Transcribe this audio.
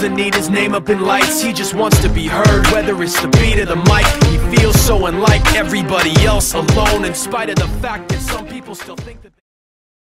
Doesn't need his name up in lights. He just wants to be heard, whether it's the beat or the mic. He feels so unlike everybody else Alone in spite of the fact that some people still think that